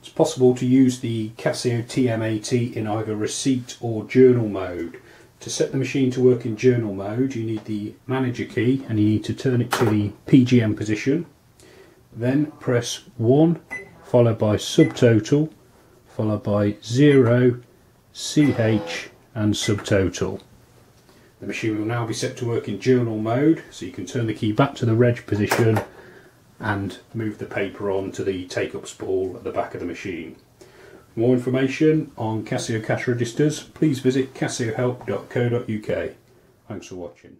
It's possible to use the Casio TE-M80 in either receipt or journal mode. To set the machine to work in journal mode you need the manager key and you need to turn it to the PGM position. Then press 1 followed by subtotal followed by 0, CH and subtotal. The machine will now be set to work in journal mode so you can turn the key back to the reg position and move the paper on to the take-up spool at the back of the machine. More information on Casio cash registers, please visit casiohelp.co.uk. Thanks for watching.